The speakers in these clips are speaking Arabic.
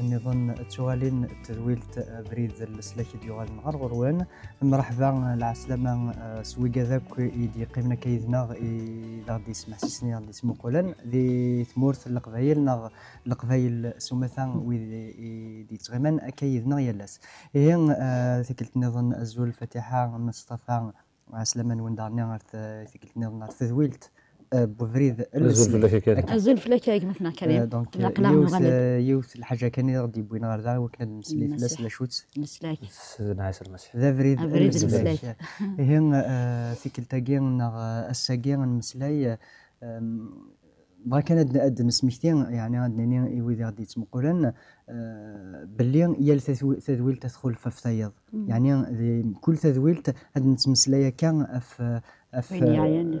النظام تشوالين تذويلت بريد السلاك ديوغال نهار غروان. مرحبا العسلامة آه، سوي ذاك يدي قيمنا كيدنا إذا غادي يسمع سيسني غادي يسمو قولان. ذي ثمورث القبايل ناغ القبايل سومثا ويدي تغيمان كيدنا يلاس هي ثقلت النظام الزول فتحة مصطفى عسلامة وين دارنا ثقلت النظام تذويلت. بوفريد الزول فلاكا كان الزول فلاكا مثلا كريم دونك نقلا يوث نغني. يوث الحاجة كان غادي بوين غير ذا وكنا نمسلي فلاس المسيح. لا شوت مسلاك نعيس المسيح ذا فريد المسلاك. المسلاك. هي في كلتا كين الساكين نمسلاي آم، بغا كان اد أد نسميتين يعني ناني ايوي غادي تمقولن باللي يا تذويل تدخل في فتايض يعني كل تذويل هاد نتمسلايا كان في في.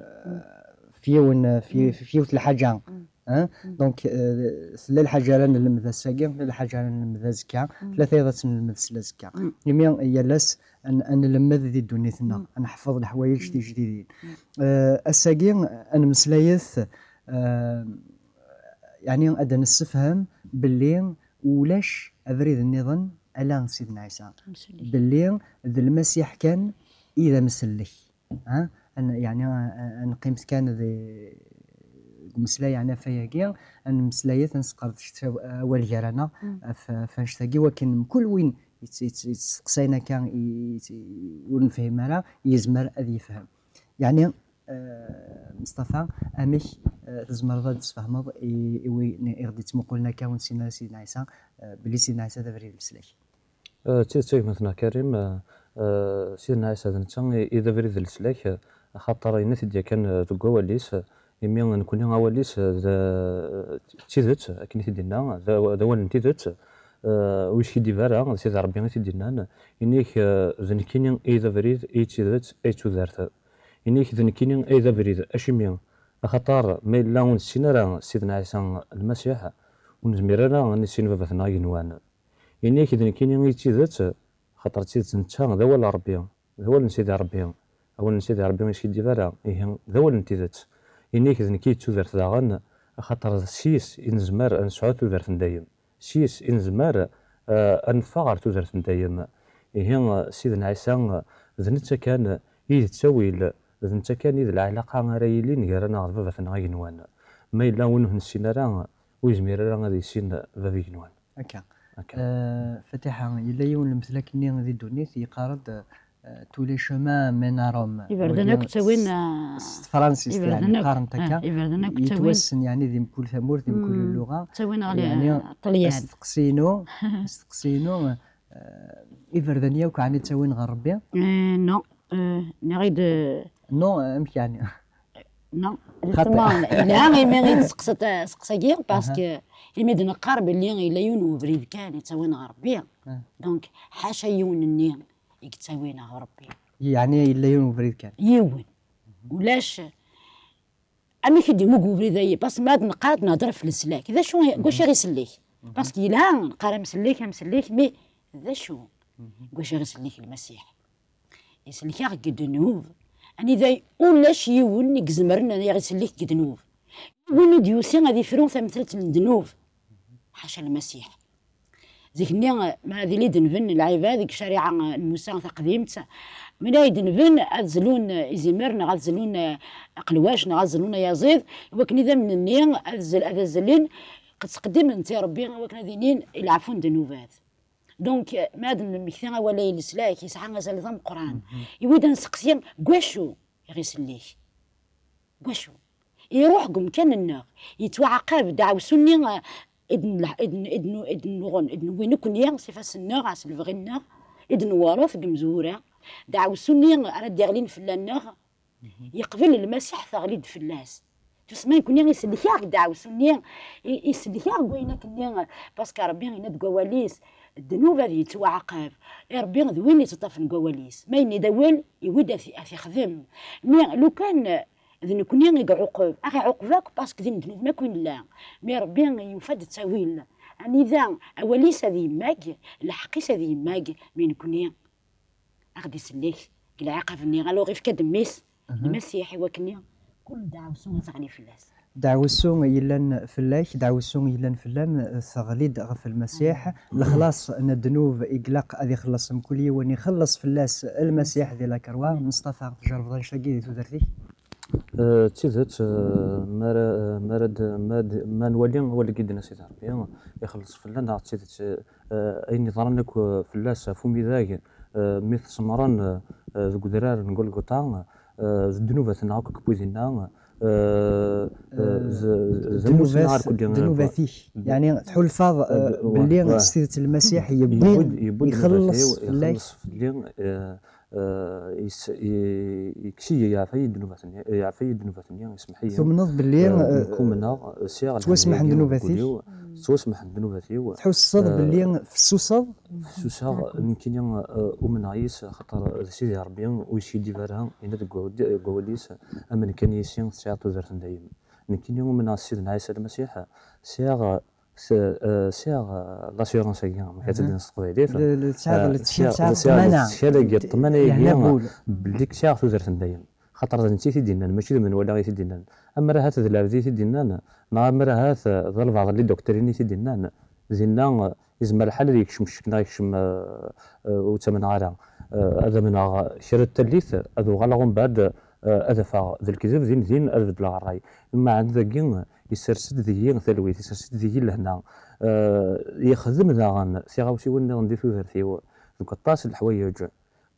فيون في فيوت الحاجة. ها؟ دونك آه، لا الحاجة لا نلمذ الساقي لا الحاجة لا نلمذ الزكا ثلاثة أيضا نلمذ الزكا مم. يميا يلاس ان أن نلمذ ذي دنيتنا نحفظ الحوايج دي جديدين. آه، الساقي أنا مسلايث آه، يعني ادى نستفهم باللي ولاش افريد النظام على سيدنا عيسى باللي ذا المسيح كان إذا مسلي ها؟ أنا يعني أنا قيمت كان ذي مسلا يعني فيا أن مسلاية تنسقر اول جرانا فنشتاقي ولكن كل وين يت- يت- يتسقسينا كان ونفهم راه يزمر اذ يفهم. يعني آه، مصطفى أمك آه، تزمر ضد تفهمض وي غادي تمقولنا كون سيدنا سيدنا عيسى آه، بلي سيدنا عيسى ذا فريد المسلاك تيت تيك مثلا كريم آه، آه، سيدنا عيسى هذا نتا إذا بريد السلاك آه، خاطر ينات ديال كان ذوك واليس يمي نكون واليس ذا تيدت اكن تيدنا ذا وال تيدت ويش كي ديفارا سيد ربي غير تيدنا إنيك ذنكيني اذا بريد إي تيدت إي تودارت إنيك ذنكيني اذا بريد اشمي خاطر ما الا ونسينا راه سيدنا عيسى المسيح. ونزمير راه نسينا باباتنا ينوان إني كي كيني تيدت خاطر تيدت نتا ذا ولا ربي ذا ولا نسيدي ربي أول نسيدي ربي ما يسكي ديفارا. إيه ذا ولا نتيدت إني كي كي تودرت داغن خاطر سيس إنزمر أنسعو تودرت ندايم. سيس إنزمر آه، أنفغر تودرت ندايم. إيه سيدنا عيسى نتا كان إذ تسويل ذا نتا كان إذ العلاقة رايلين غيرنا غير بابا غينوان ما إلا ونه نسينا راه ويزمير راه غادي يسين بابا ينوان هكا هكا آه، فتحة إلا يون المثلك ني ذي دونيت يقارد تولي شما من روم يبردنا كنت وين فرانسيس يعني يبردنا قارن تكا يبردنا كنت يتوسن يعني ذي كل ثمور ذي كل مم. اللغة تسوين يعني على طليان استقسينو استقسينو آه، إفردانيا وكعني تسوين غير ربي نو نريد نو أمك يعني نو. طبعا لا ما غير سقسط سقساكي باسكو يمد نقار باللي الا يون وبريد كان يتسوين غير ربي. دونك حاشا يون النيم غير ربي. يعني إلا يون بريد كان. يون. ولاش؟ أمي كي مو بريد بس ما نقاد نهضر في السلاك. ذا شو واش غير يسليك باسكو لا نقار مسليك مسليك مي ذا شو واش غير يسليك المسيح. يسليك قد نوف. اني ذا ولاش يون يكزمرنا يا غير يسليك قد نوف. وين ديوسي غادي يفرون ثمثلة الدنوف حاشا المسيح. زيك ني ما هذه اللي دنفن العباد الشريعه موسى تقديمت من أي دنفن ازلون ازمرنا غزلون قلواشنا غزلون يزيد. وكن اذا من النين ازل ازلين قد تقدم انت ربي. وكن ذينين يلعفون دنوبات دونك ما دن مكثنا ولا يلسلاك يسعى غزال ضم قرآن. يويد نسقسيا كواشو يغسليك كواشو يروح قم كان النار يتوعقب دعو لح- ادن ادن ادن لغن ادن وين كن يان سيفاس النار عس الفغي النار ادن وراث قمزورة دعو سني رد يغلين في النار يقبل المسيح ثغليد في اللاس. تسمى يكون يان يسلكيا دعو سني يسلكيا وين كن باسكو ربي يند قواليس الذنوب هذه يتوعقب. ربي ذوين يتطفن قواليس. ما يني دول يود اثي خدم مي لو كان ذن كوني غيق عقوب أخي عقبك باسكو ذن ذنوبنا كوين لا. مي ربي ينفد تساويل. اني ذا أوليس هذه ماك الحقيس هذه ماك من كوني اغدي سليك العقب ني غالو غير في كدميس المسيح وكني كل دعوة سون تغني فلاس دعوسو يلان فلاك دعوسو يلان فلام ثغليد غف المسيح. الخلاص إن الذنوب اذي خلص كل يوم. يخلص فلاس المسيح ذي لاكروا مصطفى تجرب ضاي شاقي ذي تودرتي آه، تيزت آه، ما را- ما راد ما نولي هو اللي قدنا سيدي ربي يخلص فلان تيزت اين ظرنك فلاس فمي ذاك مثل سمران ذو درار نقول قطع الذنوب تنعاك كبوزينا ذنوباتي يعني تحول فاض باللي. سيدة المسيح يبود يخلص يخلص في آه، آه، يكشي يعفي الذنوبات يعفي الذنوبات يسمح لي. ثم نض باللي نكون منا سيغ توسمح ذنوباتي. توسمح ذنوباتي تحول الصد باللي في السوصد سوسا يمكن ين ومن عيس خاطر سيدي ربي ويشي دي فارها إن قواليس أما كان يسين ساعة تزرت دايم. يمكن يوم من سيدنا عيسى المسيح. سيغ سيغ لاسيورونس التقبيليت الساعة اللي سيغ ثمانة سيغ الثمانية يعني كيا بول بليك ساعة تزرت دايم خاطر انت في ديننا ماشي من ولا غير في ديننا اما راه هات العبدي في ديننا ما اما راه هات ظل بعض اللي دكتوريني في ديننا زينا يزم الحل اللي يكشم شكنا يكشم وتمن آه، هذا من شر التليث هذا غلغون بعد هذا فا ذا الكذب زين زين هذا الراي اما عند ذاك يسرسد ذي ثلويت يسرسد ذي لهنا. آه، يخدم وين ندير في ثرثي دوك الطاس الحوايج.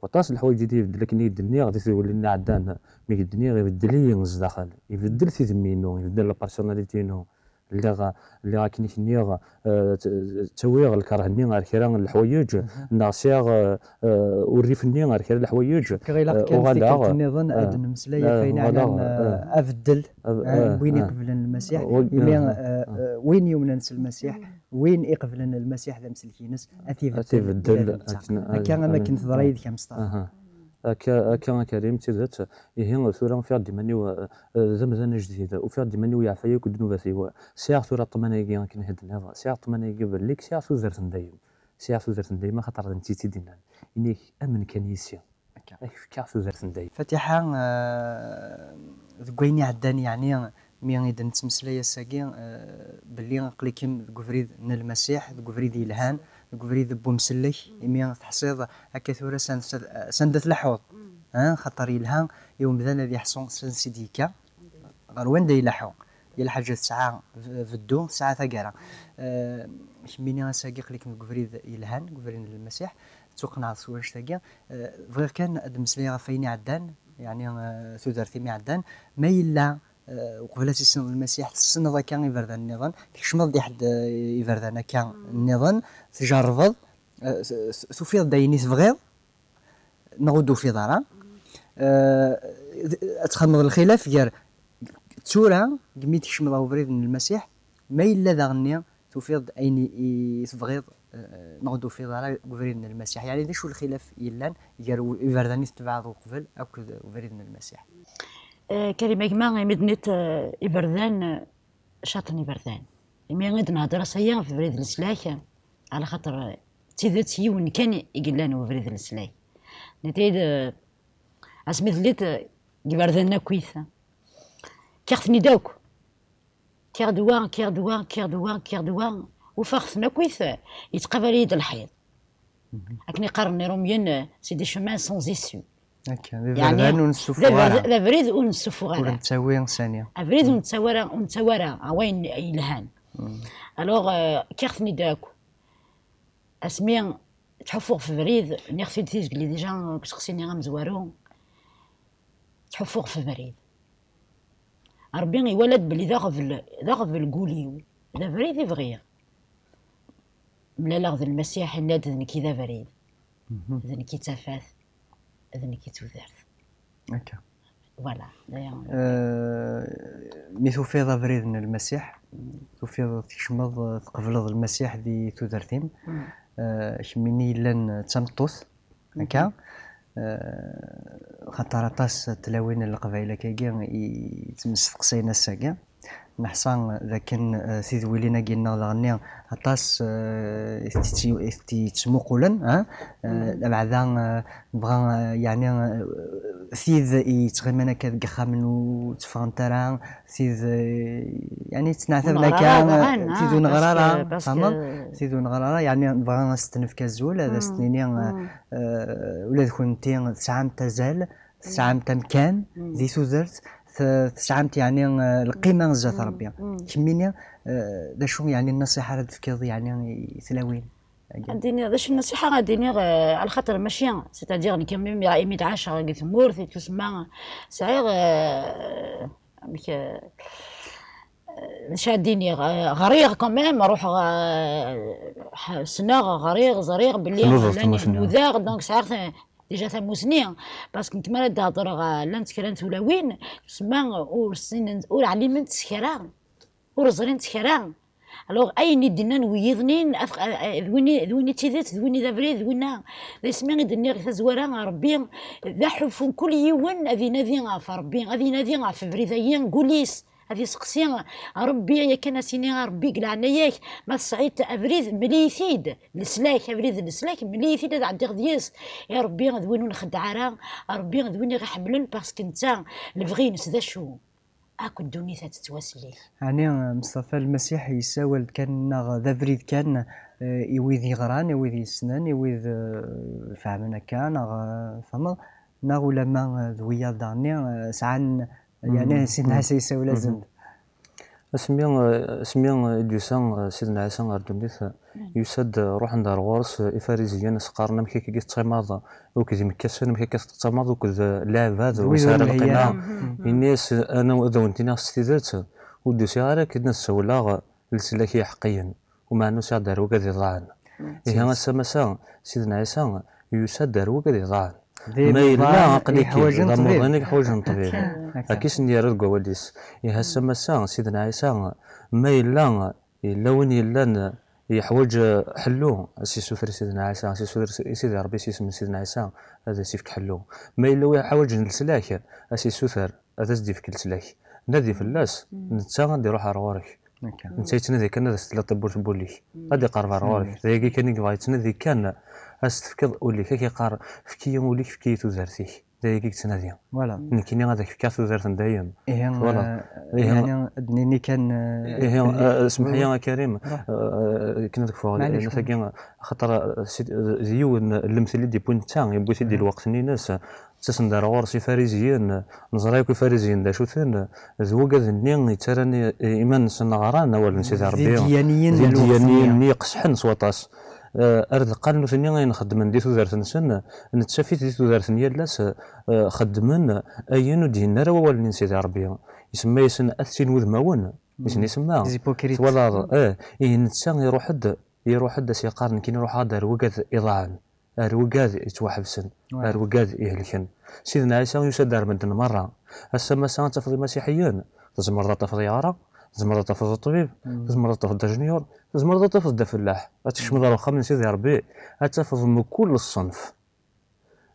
وطاس الحوايج دي يبدل لك يدني غادي تولي لنا عدان. مي يدني غير يبدل لي ينز داخل يبدل في ذمينو يبدل لا بارسوناليتينو اللي غا اللي غا كني كني غا آه، ت- تسوي غا الكرهني غا كيران الحوايج ناصيغ وريفني غا كيران الحوايج كغيلا آه، كان وغدا- فكرة النظام آه. أدن مسلاية آه، فين على آه. آه، آه، آه، وين آه. يقبل المسيح؟ آه، آه، آه، وين يمننس المسيح؟ وين يقبل المسيح ذا مسلكينس؟ بدل كان ما كنت ضرايد كم مصطفى أها. هكا هكا كريم تيزات يهين ثورة في عدي ماني و- زمزان جديد وفي عدي ماني ويعفايك ودنوباتي ساعة ثورة طمانية كن هدنا ساعة طمانية بالليك ساعة ثورة دايم ساعة ثورة دايم خاطر انتي تيدينا إنيك أمن كان يسيا. كاع ثورة دايم فاتحة آه، ذكويني عداني يعني مين إذا نتمسلايا ساكي آه، باللي قليكم ذكوفريد من المسيح ذكوفريد يلهان. ذكوفريد بو مسلك مين تحصيد هكا ثورة سن- سندت لحوض. ها خاطر يلهان يوم ذا الذي يحصون سن سيديكا. غير وين دا يلحو؟ حاجة ساعة في الدو ساعة ثقارة أه ميني ساقي قليك قفريد يلهان قفرين المسيح. توقنا سواش تاقي أه فغير كان اد مسلي غفيني عدان يعني أه ثودرتي مي عدان. ما يلا وقبل سن المسيح ذا كان يفردان النظام تكشمض دي حد يفردان كان النظام تجربض تفيض دايني تبغيض نغدو في دارا. تخمض الخلاف ديال تورا قميت تكشمض من المسيح ما إلا ذا غنيا تفيض أين تبغيض نغدو في وبريد من المسيح. يعني ذا شو الخلاف يلان ديال يفرداني تبعض قبل وبريد من المسيح؟ آه، كما مدنيت آه، إبردان آه، شاطن إبردان. مي غيد نهضر سيا في بريد السلاك على خاطر آه، تيدت يون كان يقلان وبريد السلاك نتيد آه، اسميت ليت آه، إبردان كويثة كيختني داوك. كيغ دوا كيغ دوا كيغ دوا كيغ دوا وفاختنا كويثة يتقبل يد الحيض لكن يقارن روميان سي دي شومان سون اسيو هكا يعني يفردان ونسوفو لا غارة لا بريد ونسفو ولا ثانية ابريد ونتسورا ونتسورا وين يلهان الوغ كيختني داكو اسمي تحفوق في بريد تيز قلي ديجا كسقسيني غا مزوارو تحفوق في بريد ربي يولد بلي ذا غفل ذا غفل قوليو ذا بريد يبغي ملا لاغ المسيح ناد ذنكي ذا بريد ذنكي تافاث ذنكي توذرت هكا فوالا. آه، مي تفيض بريد من المسيح. تفيض تكشمض تقبلض المسيح دي تودرتيم آه، كميني لأن تمطوث هكا آه، خاطر اطاس تلاوين القبائل كاكا يتمستقسينا الساكا نحصان ذاك سيد ويلينا قلنا لغني اطاس تسمقولا ها؟ بعدا بغا يعني آه، ثيذ يتغمنا كذا خامن وتفانترا ثيذ يعني تنعثب لك ثيذ نغرارا فهمت؟ ثيذ نغرارا يعني بغا ستنف كزول هذا ستنيني ولا تكون تسعام تزال تسعام تمكان ذي سوزرت تسعمت يعني القيمة نزات ربي. كميني ذا شو يعني النصيحة اللي تفكر يعني ثلاوين غاديني باش النصيحة غاديني على خاطر ماشي سيتادير ني كميم يا ايميد عاشر قلت مورث تسمى صحيح شاديني غريغ كمان نروح سنة غريغ زريغ باللي نوذاغ. دونك ساعات ديجا ثموسني باسكو نتمنى تهضر لانت كرانت ولا وين تسمى اور سنين اور علمت سكرا اور زرين سكرا الوغ اين دينا نويضنين ذويني ذويني تيدات ذويني ذا بريد ذوينا ذا سمين دنيا غير زوارا ربي ذا حف كل يوم اذي نادي في ربي اذي نادي في بريدايين قوليس هذه سقسي ربي يا كان سيني ربي قلعنا ياك. ما صعيد افريد مليثيد السلاك أفريد السلاك مليثيد هذا عندي غديس يا ربي غدوين نخدع راه ربي غدوين غيحملن باسكو نتا الفغي ذا شو. أكو الدنيا تتواسلي يعني مصطفى المسيح يساول كان ذا فريد كان يويذ غران يويذ سنان يويذ فهمنا كان فما. ناغ لما ذويا داني سعان يعني سيدنا عيسى يساوي لازم اسمي اسمي ديوسان سيدنا عيسى غاردونيث يسد روح عند غورس افاريزيا سقارنا مكي كي تسماض وكذي مكسن مكي تسماض وكذ لاعب هذا وسار القناع الناس أنا وذا وانتنا ستيزات ودوسي غير كدنا السولا لسلاكي حقيا. ومع انه سعد دارو كذي ضاعن إيه مسا سيدنا عيسى يسد دارو كذي ضاعن ما إلا عقلي كي ضمورني حوايج طبيعي. أكيس ندير الكواليس يهسا مسا سيدنا عيسى ما إلا إلا وين إلا يحوج حلو. سي سوثر سيدنا عيسى سي سوثر سيدي ربي سي سيدنا عيسى هذا سيفك حلو. ما إلا يحوج السلاك سي سوثر هذا سديفك السلاك نادي فلاس نتا غادي يروح روارك نتا يتنادي كان هذا ستلا طبور تبوليك. غادي قرب روارك ذاك كان يبغى يتنادي كان. ولي كي قار فكي وليك فكي تزرتيك دايك تنادي فوالا. نكيني غادي فكا تزرت دايم إيه فوالا. إيه يعني دنيني كان إيه اسمح لي يا كريم. كنا ديك فوا خاطر زيون المثل دي بوينتا يبغي تدي الوقت ناس. تسندر سي فاريزيين نزرايكو فاريزيين دا شوثن ذوق ذني تراني إيمان سنغران ولا نسيت ربي. ديانيين ديانيين قصحن سواطاس أرد قال ثاني غادي نخدم دي تودارت نسن نتشافيت دي تودارت يالاس خدمن اين دينا راه والني سيدي ربي يسمى يسن اثين وذماون يسن يسمى زيبوكريت ولا آه إيه نتسا يروح حد يروح حد سيقارن كي نروح هذا روكاد إضاعن. روكاد يتوحبسن روكاد يهلكن. سيدنا عيسى يسدر من مرة. هسه ما تفضي مسيحيين تزمر تفضي عرب تزمر تفض الطبيب تزمر تفض جونيور تزمر تفض فلاح تشمل الواخا من سيدي ربي؟ تفض من كل الصنف.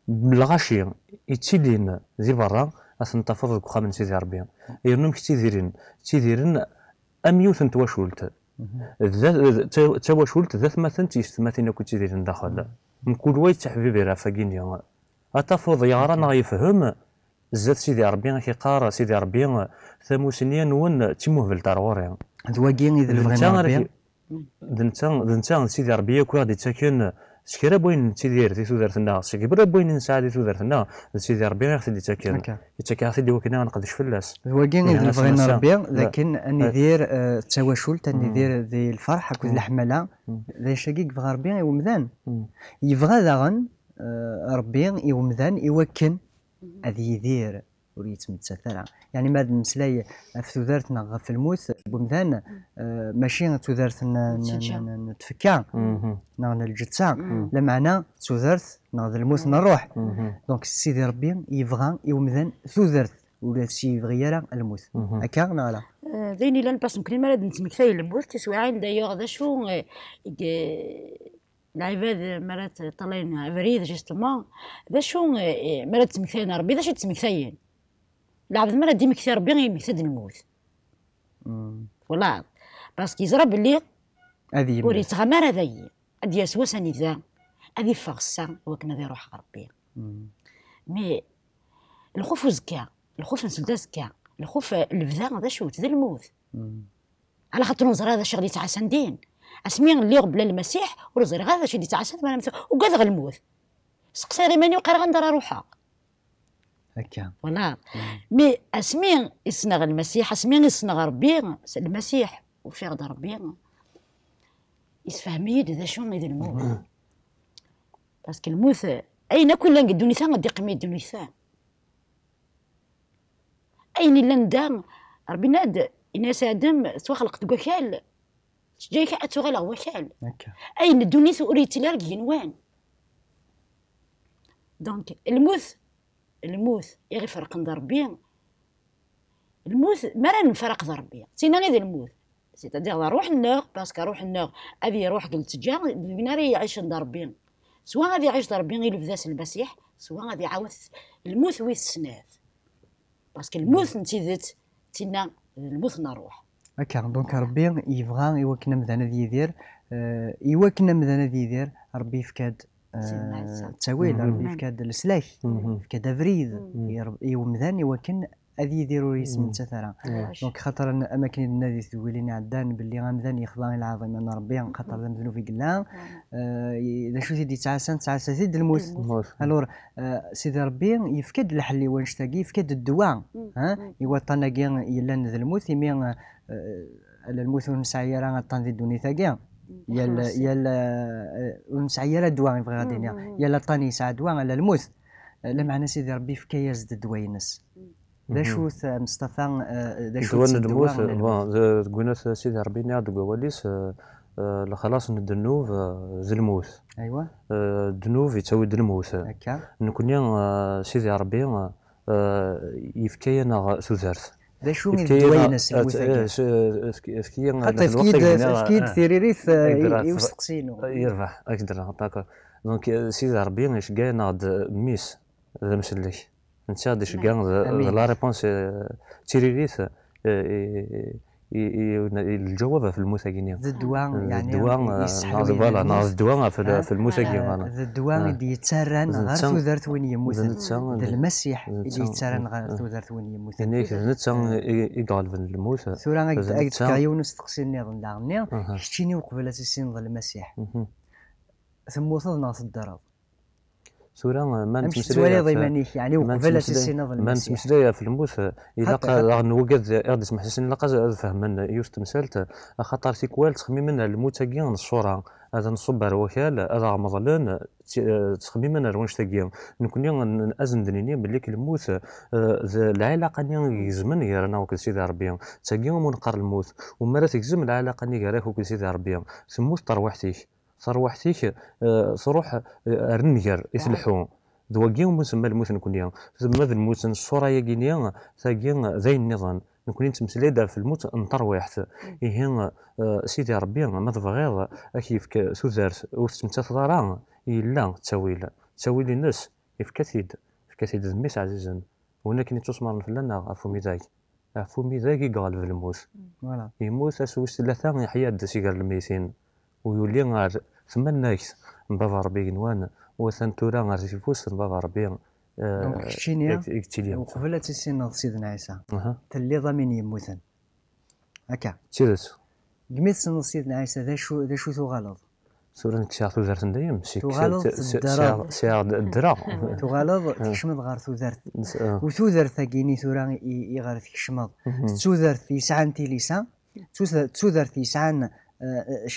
بالغاشي يتيلين ذي برا أثن تفض الكوخا من سيدي ربي. يرنم كتيديرين تيديرين ام يوثن تواشولت تواشولت ذات مثلا تيستماتين كنت تيديرين داخل. من كل وايت تحبيبي راه فاقين اتفض يارا يفهم زاد سيدي ربي كيقار سيدي ربي ثموسنيا نون تيموه تاروري دواكي إذا بغينا ربي دنتا دنتا سيدي ربي كو غادي تاكن شكرا بوين تيدير في تودرتنا شكرا بوين نسعى في تودرتنا سيدي ربي غير خدي تاكن يتاكن خدي وكنا نقدش فلاس دواكي إذا بغينا ربي لكن أني دير التواشل تاني دير ذي الفرح كل الحملة. ذي شقيق في غربي ومذان يبغى داغن ربي يومذان يوكن. هذه يدير ور يتمتثل يعني ما المسلاي في تودارتنا في الموت بمثان آه، ماشي تودارت نتفكا. نغن الجتسا لا معنى تودارت نغ الموت نروح دونك سيدي ربي يبغى يومذان تودارت ولا يبغي راه الموت هكا ولا لا ذيني لأن باس ممكن ما نتمكثي الموت تسوعين دايوغ ذا شو العباد مرات طالعين فريد جيستومون ذا شو مرات تمكثين ربي؟ ذا شو تمكثين العبد مرات ديما كثير ربي يمكثد الموت والله باسكو يزرى بلي هذه وري تغمر هذايا هذه يسوى ساني ذا هذه فغسا وكنا ذي روح ربي. مي الخوف وزكا الخوف نسلدا زكا. الخوف البدا هذا شو ذا الموت. على خاطر نزر هذا شغل يتعسن دين أسمي اللي بلا المسيح ونزر هذا شي يتعسن ما غير الموت. سقسي غير ماني وقال غندر روحها هكا. فوالا مي أسمي يسنغ المسيح أسمي يسنغ ربي المسيح وفي غدا ربي. يسفهم يد ذا شو يد الموت. باسكو الموت أين كل نقد دونيثا غادي يقمي دونيثا أين إلا ندا ربي ناد إناس آدم سوا خلقت وكال جايك أتوغل وكال. أين الدنيا أريد تلارك ينوان دونك الموت الموت يغي فرق ضربي الموت ما راه نفرق ضربي سينا غير الموت سيتادير روح النوغ باسكو روح النوغ هذه روح قلت جا بنا يعيش ضربي سواء غادي يعيش ضربي غير لبداس المسيح سواء غادي يعاود الموت ويث السنات باسكو الموت نتيذت تينا الموت نروح هكا دونك ربي يبغى يوكنا مذانا ديدير آه، يوكنا مذانا ديدير ربي يفكاد. التاويل. ربي يفكاد السلاك مم. يفكاد افريد يومذان يوكن هذه يديروا يسم مم. تثرى علاش؟ دونك خاطر أماكن النادي ثويلين عدان باللي غامذان يخضع العظيم أنا ربي خاطر ذا مذنوب قلان إذا شو سيدي تعسان تعسى زيد الموت الموت. موت. ألور آه، سيدي ربي يفكد الحل اللي وانشتاقي يفكد الدواء. ها. يوطنا كيا يلان ذا الموت يمي آه، على الموت ونسعي راه غطان ذي دوني ثاقيا يا خلاص. يا ونسعي راه الدواء يبغي غادي. يا طاني يسعى دواء على الموت آه، لا معنى سيدي ربي فكا يزد الدواء ينس ذا شو ث- مصطفى آه، ذا شو دوان الموت تقولنا سيدي ربي نعد قواليس الخلاص من الذنوب ذي الموت ايوا الذنوب يتساوي ذي الموت هكا نكون يا سيدي ربي يفكينا سوزارت ذا شو من هكا. اسكي حتى فكيد فكيد ثيريريث يقدر يوستقسينو يربح داكور دونك سيدي ربي اش كاع ناض ميس ذا مسلك انت غادي اش كاع. لا ريبونس تيريريث الجواب في الموساقينيا ذا الدواء يعني الدواء ناض فوالا. ناض الدواء في آه. في الموساقي آه، أنا ذا الدواء آه. اللي يتسرن غير ثوذرت وين يموت ذا المسيح اللي يتسرن غير آه. ثوذرت وين يموت يعني تسان يقال في الموت ذا نتسان- تكايو نستقسي النظام أها. شتيني وقبل تيسين ظل المسيح. ثم وصل ناس الدرب سورة ما نتمسلايا توالي في- ضيمانيك يعني وقبل ما في الموت الا راه نوقد غادي تسمح حسن الا قاد فهمنا يوس تمثالت خاطر تيكوال تخميمنا الموت تاكيا الصورة هذا نصبر وكال هذا مظلن تخميمنا روانش تاكيا نكون نازن دنيني باللي الموت آه، ذا العلاقة نيا يزمن يرانا وكل سيدي ربي. تاكيا منقر الموت ومرة تجزم العلاقة نيا راك وكل سيدي ربي. تموت طروحتيك صروحتيك آه، صروح آه، رنجر يسلحون دواكيا مسمى الموت نكون يا ثم ذا الموت الصورة يا كينيا ثاكيا ذي النظام. نكون نتمثل دا في الموت نطروحت إيه سيدي ربي ما تبغيض كيف سوزارت. وتمتات ضرا إلا تاويل تاويل الناس يفكثيد يفكثيد ذميس عزيزا هنا كاين تصمر فلنا عفو ميداك عفو ميداك يقال في الموت. فوالا. يموت اسوس ثلاثة يحيا سيقال الميتين ويولي غار ثم من بابا ربي نوان وثان تورا غار سيفوس من بابا ربي يكتيليا وقبل تيسين سيدنا عيسى تلي ضمين يموتن هكا تيرت قميت سن سيدنا عيسى ذا شو ذا شو تغلط سورة نكسيا تودرت ندايم تغالط الدرا. سيا الدرا تغلط تكشمض غار ثوذرت آه. وثوذرت ثاقيني ثورا يغار تكشمض مهم. تثوذرت يسعان تيليسا تثوذرت يسعان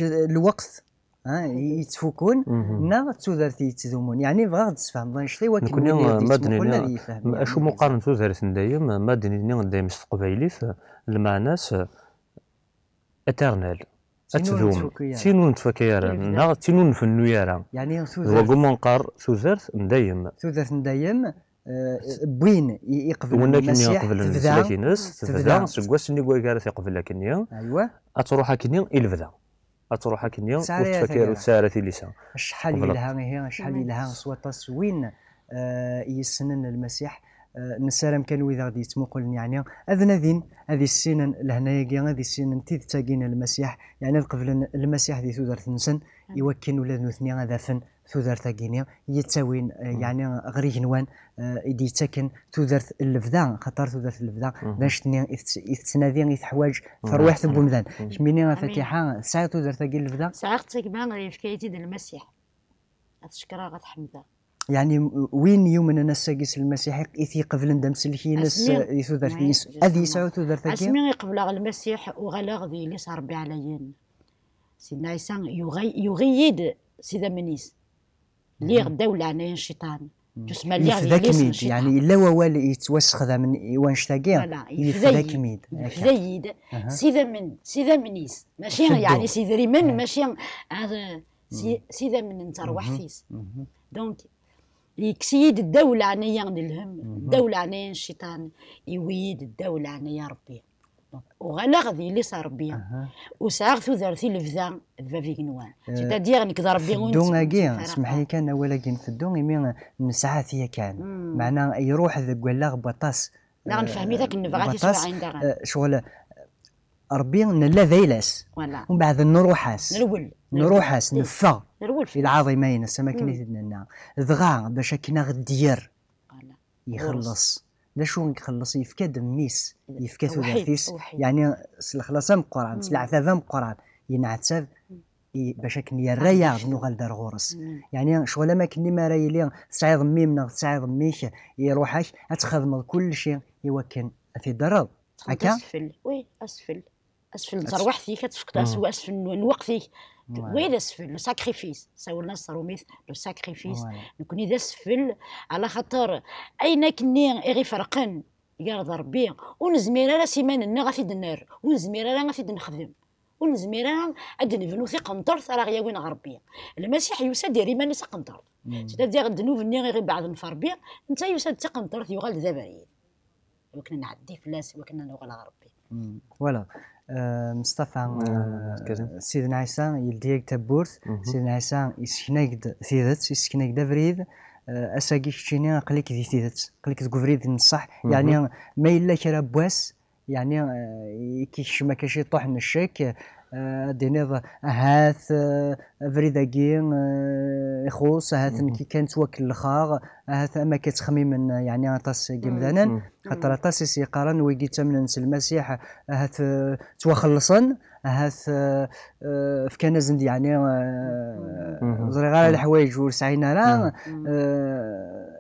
الوقت مهم. نا تثوذرت يتذومون. يعني بغا تسفهم ضان شتي ولكن غادي مدني يتمقل يا- هذه يفهم. ما- شو مقارنة تودرت ندايم مدني ندايم استقبايليت المعناس إترنال أتذوم. نتفكيا. تينو نتفكيرا نا تينو نفنو يارا يعني هو ثوذرت قوم نقار سوزرت ندايم ثوذرت ندايم آه، بوين يقبل المسيح قبل تبدا تبدا. سكواس ني كوا كارث يقبل لكنيا. ايوا أتروح كنيا الفدا اتروح كنيا سارية وتفكر. وتسارة ليسا شحال. يلها هي شحال يلها سواطاس وين آه، يسنن المسيح. آه، نسالم كان وإذا غادي يتمقل يعني. أذن ذين؟ هذه السنن لهنايا كي هذه السنن تيذ تاقين المسيح. يعني قبل المسيح ذي ثودر نسن يوكن ولاد نثني غادا فن. تودرت كيني يتساوين آه، يعني غري نوان يدي يتسكن تودرت اللفذا خاطر تودرت اللفذا باش تني يتنادي يتحواج تروح بومدان شميني فاتحة؟ ساعة تودرت كي اللفذا ساعة تكبا في كيتي المسيح. تشكرا غتحمدا يعني وين يوم أنا ساقيس المسيح؟ إثي قبل ندم سلكي ناس يثودر فيس أذي يسعو تودر ثقي أسمي قبل المسيح وغلا اللي صار بي عليين سيدنا عيسى يغيد سيدا منيس. اللي غدا ولا عنايا الشيطان تسمى اللي غادي يعني إلا هو يتوسخ ذا من وانشتاقي يفذاك ميد. يفذيد سيدا من سيدا منيس ماشي يعني سيدا ريمن ماشي سيدا من انت روح فيس دونك يكسيد الدولة عنيا الهم الدولة عنيا الشيطان يويد الدولة عنيا ربي. وغلا غادي اللي صار ربي. وساغ ثوثرتي الفذا فافيك نوان. سيتادير نكذا ربي ون دون اسمح لي كان ولا كين في الدون يمين نسعى فيا كان. معنا يروح ذاك ولا بطاس. لا نفهمي ذاك النفغات يسمع عندها. شغل ربي نلا ذيلاس. ومن بعد نروحاس. نرول. نروحاس نفا. نرول. في العظيمين السماكن لنا ذغا باش كنا غدير. يخلص. شو يخلص يفكا دميس يفكا ثلاثيس يعني الخلاصة مقران العذابه مقران ينعتب باش كني يريا نوغال دار غورس. يعني شغل ما كني ما رايلي سعيد ميمنا سعيد ميك يروحاش أتخدم كل شيء يوكن في الدرب هكا؟ أسفل. وي أسفل. أسفل. تروحتي كتفقد اسفل اسفل وقتي وين اسفل لو ساكريفيس سولنا الصروميث لو ساكريفيس نكون إذا اسفل على خاطر أين كني غير فرقن؟ يرضى ربي. ونزمير راه سيماننا غافي النار ونزمير راه غافي نخدم ونزمير راه غاد نبنو في قنطر راه غيا وين غربي. المسيح يوسى ديري ماني قنطر. دير الذنوب ني غير بعد نفربي انت يوسى تقنطر يغال ذا وكنا نعدي فلاس وكنا نغال غربي. فوالا مصطفى سيدنا عيسى يلديك تبورت سيدنا عيسى يسكناك ثيدت يسكناك فريد آه، اساكي كتشيني قليك ذي ثيدت قليك تقفريد نصح يعني ما الا كرا بواس يعني كي ما كاشي طوح من الشك دينيض هاث فريداكي يخوص هاث كي كانت وكل الخاغ هاث ما كتخميم يعني عطاس كيمدانا خاطر عطاس سيقارن ويجي تمن المسيح هاث توخلصن هاث في كان زند يعني زري غير الحوايج ورسعينا راه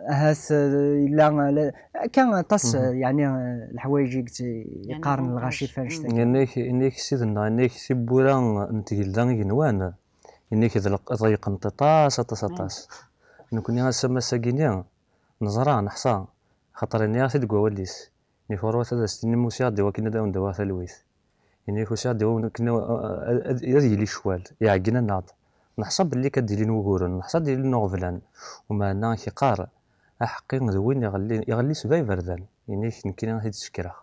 هاث لا كان طس يعني الحوايج يقارن الغاشي فاش إنك إنك سيدنا إنك سيبورا نتقل دان ينوان. إنك ضيق انطاس طاس طاس. نكون يا سما ساكينيا نزرا نحصا خاطر إني سيد وليس. ني فورو هذا ستين موسيا دوا كنا داون دوا ثلويث يعني كوسيا دوا كنا هذه لي شوال يعقنا ناض. نحسب بلي كديري نوغورن نحسب ديري نوغفلان. وما أنا احقي وين يغلي يغلي سباي بردان يعني كنا هاد تشكره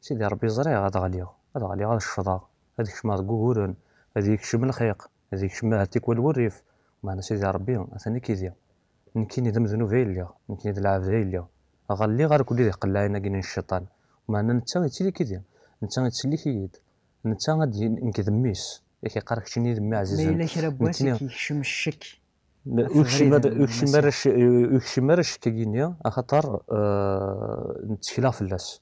سيدي ربي زري غاد غاليو غاد غاليو غاد الشفضا هذيك شما غورن. هذيك شم الخيق هذيك شما هاتيك والوريف. معنا سيدي ربي اثني كيزيا نكيني دم ذنوب هيليا نكيني دلعاب هيليا غالي غير كل ذي قلاينا كين الشيطان. معنا نتا تيلي كيديا. نتا تسلي كيد نتا غادي نكذميس ياك يقارك شني دمي عزيزا ما إلا كرا بواسي كيشم الشك. يكشمر الشكاكينيا خاطر آه، نتكلا فلاس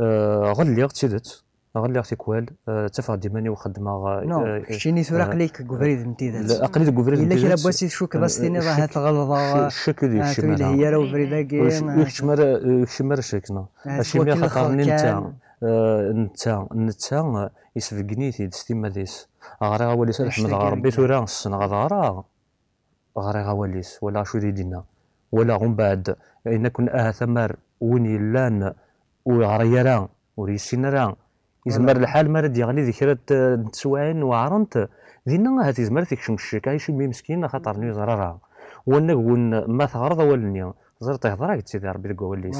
آه، غلي تيدت غلي تيكوال. آه، تفا ديماني وخدمة نو شيني ثورا قليك كوفريد نتيدات اقليد كوفريد نتيدات إلا كلا بواسي شو كباستيني راه الغلظة الشك ذي الشمال هي راه وفريدا كاين يكشمر يكشمر الشكنا اشمي خاطر نتا. نتا. نتا يسفقني تيد ستيما ديس. غاري غولي سالحمد غربي ثورا السنة غارا غاري غواليس ولا شو دي دينا ولا غم بعد. إن كن آه ثمر وني لأن وغريران وريسين ران يزمر الحال مرد يغلي ذكرت تسوعين وعرنت. دينا هاتي زمر تكشم الشك عايش مي مسكين خاطرني زرارا. وأنا ون ما ثغرض ولني زرت هضرك سيدي ربي ذكو وليس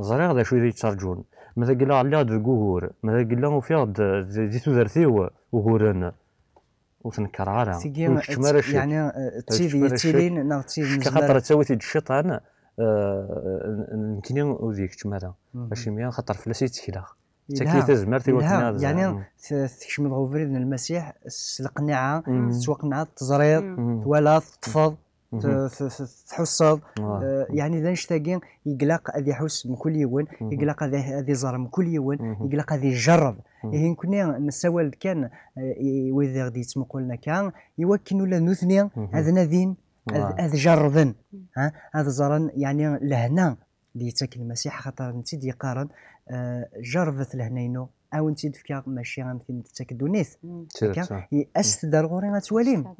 زري غدا شوية يتسرجون ماذا قال عليها ذكوهور ماذا له فيها دي تودرتي وهورن. وتنكر على وكتمر يعني آه، تسيدي تيلين ناغ تسيدي خاطر تسوي الشيطان يمكن آه، وذيك تمارا باش يميا خاطر فلاسي تكلا تكلي تزمر في وقت يعني تكشم غوفريد المسيح القناعة توقنع التزرير ولا تفض ت- ت- ت- تحصل آه. آه، يعني ذا نشتاقين يقلق هذا يحس من كل يوم. يقلق هذا هذا يزار من كل يوم. يقلق هذا يجرب. إيه كنا نسوال كان وإذا غادي يتمقلنا كان يوكن ولا نثني. هذا نذين آه. هذا جربن ها هذا زرن يعني لهنا دي تاكل المسيح خاطر انت دي قارن آه، جربت لهنينو أو أنت دفكا ماشي غنمثل تاك دونيث تيرت، هكا؟ آه. غتواليم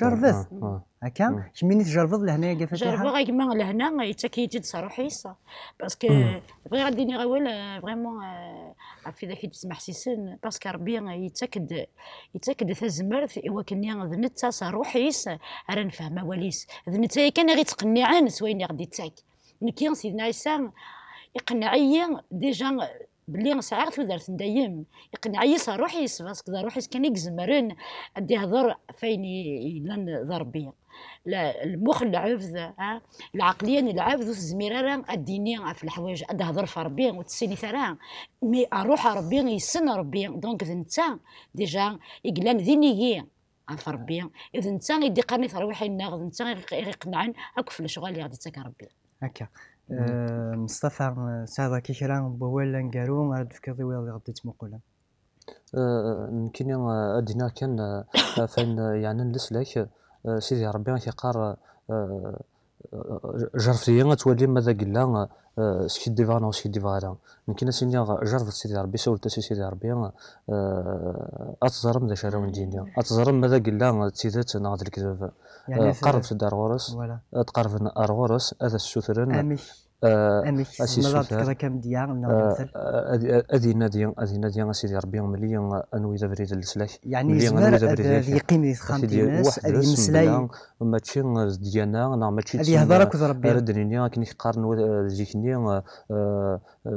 جربت. آه، آه. هكا؟ مم. كميني تجربت لهنايا كاع فتحه غير كيما لهنا يتاكيتي تصرح يسا. باسكو بغي غادي غاول فريمون في ذاك تسمح سيسن باسكو ربي يتاكد يتاكد تزمرت ايوا كني ذنت صاروح يس راه نفهم وليس ذنت كان غير تقنعان سوين غادي تاك مكيان سيدنا عيسى يقنعي ديجا بلي ساعات ودارت دايم صاروح يس باسكو روح يس كان يزمرن أدي هضر فين يلان ضربيه لا المخ العبث ها العقلية العبث الزميره الدينيه في الحوايج اد هضر في ربي وتسيني ثرا مي أروح ربي يسن ربي. دونك انت ديجا يقلان ذينيي عف ربي. إذا انت يدي قرني ترويح الناغ انت يقنعن هاك في الشغل اللي غادي تاك ربي. هكا. آه، مصطفى ساعة كي كرا بولا نقارو غاد فكري ويل غادي تمقولا آه، يمكن آه، ادينا كان فين يعني نلسلك آه، سيدي ربي كيقار جرفتي تولي ماذا قلا آه، سكي ديفانا وسكي ديفانا يمكن سيني جرفت سيدي ربي سولت سيدي ربي آه، اتزرم ذا شارع الدنيا اتزرم ماذا قلا تسيدات ناض الكذب في الدار غورس. تقرب ارغورس هذا السوثرن آه، آه، مثل آه، هذه نادية هذه نادية سيدي ربي ملي انوي ذا بريد السلاك يعني زمر هذا يقيم ذي سيدي خامتي ناس واحد هذه اسم مسلاي. ماشي ديالنا نا ماشي هذه يهضرك وذ ربي ردنيني كني قارن ذيكني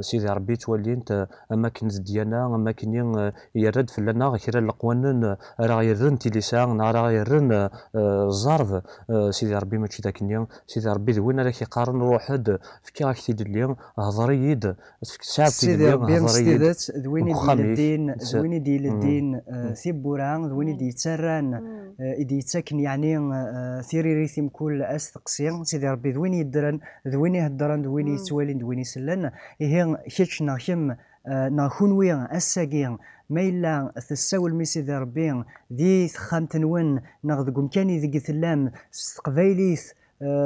سيدي ربي تولي انت اماكن ديالنا اماكن يرد في لنا كرا القوانن راه يرن تيليسان راه يرن الزرف سيدي ربي ماشي ذاكني سيدي ربي وين راه كيقارن روحد. فكي راك تيدير لي هضري يد ساعه سيدي ربي هضري يد مستيدات ذوين ديال وخاميك. الدين ذوين ديال. الدين آه، مم. ثيبوران ذوين دي تسران آه، إدي يتساكن يعني آه، ثيريري ثيم كل أس تقصير سيدي ربي ذوين يدرن ذوين يهدرن ذوين مم. يتوالين ذوين يسلن إيه كيتش ناخم ناخونوي أساقين ما إلا تساول مي سيدي ربي ذي خامتنون ناخذ كان ذي ثلام استقبايليث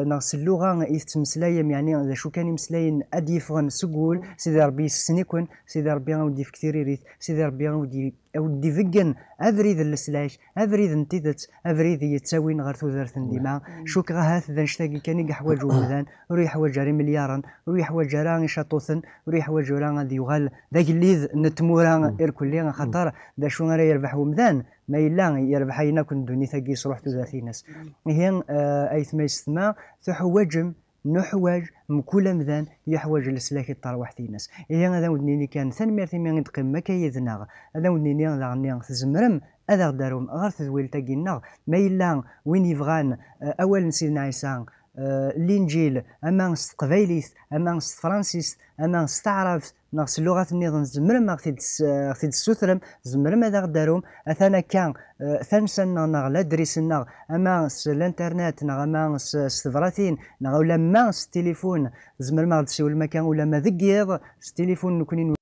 ناقص اللغة إذ تمسلايم يعني شو كان يمسلاين أدي يفغن سقول سيدي ربي يسنيكون سيدي ربي غودي في كثير يريث سيدي ربي غودي أودي فقن أفريد السلاش أفريد انتدت أفريد يتساوين غير تودرت ديما شوك غاهات ذا نشتاقي كان يحواج ومذان وري يحواج ري مليارا وري يحواج راه شاطوثن وري يحواج راه غادي يغال ذاك اللي نتمورا إركولي خاطر ذا شو غير يربح ومذان ما إلا يربح أين كن دوني ثقي صروح ذاتي ناس هي آه، أيث ما يستمع تحوجم نحوج مكل مذان يحوج السلاك الطروح في ناس هي هذا ودنيني كان ثان ميرتي من تقيم ما كيذنا هذا ودنيني هذا غني تزمرم هذا غدارهم غير تذويل تاقينا ما إلا وين يبغان آه، أول سيدنا عيسى آه، الانجيل أما استقبايليس أما فرانسيس أما استعرف ناقص اللغة النظام زمرم غتيد غتيد السوثرم زمرم هذا غدارهم اثنا كان آه، ثانسنا نغ لا دريسنا أما س الإنترنت نغ أما س ستفراتين نغ ولا ما س التليفون زمرم غتسيول المكان ولا ما ذكيض س التليفون نكونين